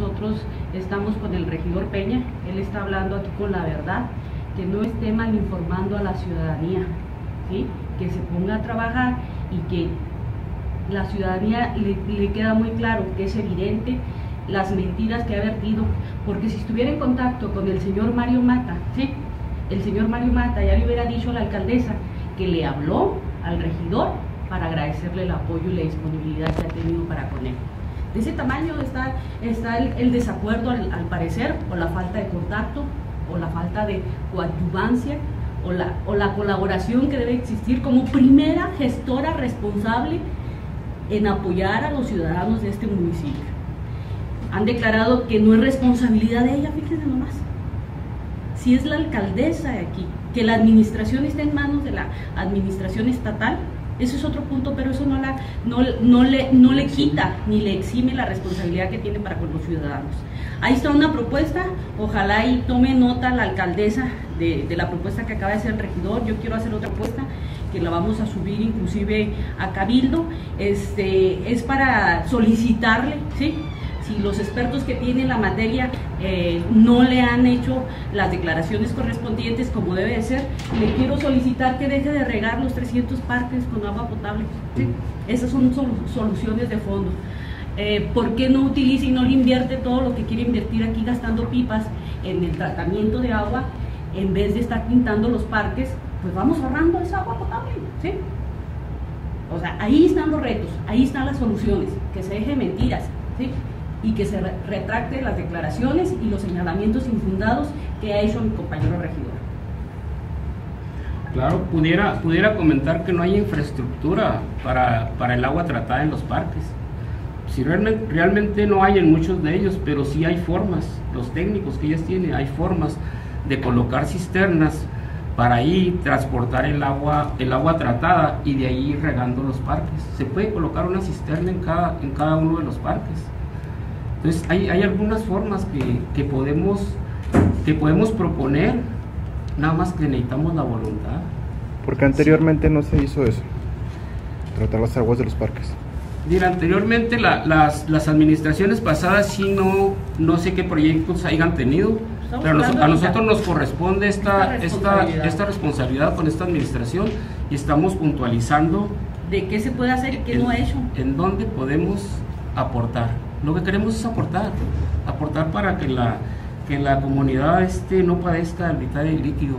nosotros estamos con el regidor Peña, él está hablando aquí con la verdad, que no esté mal informando a la ciudadanía, que se ponga a trabajar y que la ciudadanía le, queda muy claro que es evidente las mentiras que ha vertido, porque si estuviera en contacto con el señor Mario Mata, el señor Mario Mata ya le hubiera dicho a la alcaldesa que le habló al regidor para agradecerle el apoyo y la disponibilidad que ha tenido para con él. De ese tamaño está, está el, desacuerdo al, parecer, o la falta de contacto, o la falta de coadyuvancia, o la, o la colaboración que debe existir como primera gestora responsable en apoyar a los ciudadanos de este municipio. Han declarado que no es responsabilidad de ella, fíjense nomás. Si es la alcaldesa de aquí, que la administración está en manos de la administración estatal, ese es otro punto, pero eso no, la, no, no, le, no le quita ni le exime la responsabilidad que tiene para con los ciudadanos. Ahí está una propuesta, ojalá y tome nota la alcaldesa de, de la propuesta que acaba de hacer el regidor. Yo quiero hacer otra propuesta que la vamos a subir inclusive a Cabildo, este, es para solicitarle, ¿sí? Si los expertos que tienen la materia eh, no le han hecho las declaraciones correspondientes como debe de ser, le quiero solicitar que deje de regar los 300 parques con agua potable. Esas son soluciones de fondo. Eh, ¿Por qué no utiliza y no le invierte todo lo que quiere invertir aquí gastando pipas en el tratamiento de agua en vez de estar pintando los parques? Pues vamos ahorrando esa agua potable. O sea, ahí están los retos, ahí están las soluciones, que se deje mentiras. Y que se retracte las declaraciones y los señalamientos infundados que ha hecho mi compañero regidor. Claro, pudiera, pudiera comentar que no hay infraestructura para, para el agua tratada en los parques. Si realmente, realmente no hay en muchos de ellos, pero sí hay formas, los técnicos que ellas tienen, hay formas de colocar cisternas para ahí transportar el agua, el agua tratada y de ahí regando los parques. Se puede colocar una cisterna en cada, en cada uno de los parques. Entonces hay, hay algunas formas que, que, podemos, que podemos proponer, nada más que necesitamos la voluntad. Porque anteriormente no se hizo eso, tratar las aguas de los parques. Mira, anteriormente las, las, administraciones pasadas sí no, no sé qué proyectos hayan tenido, pero a nosotros nos corresponde esta, esta, esta, responsabilidad con esta administración y estamos puntualizando de qué se puede hacer y qué no ha hecho. En dónde podemos aportar. Lo que queremos es aportar, aportar para que la, que la comunidad este no padezca el vital líquido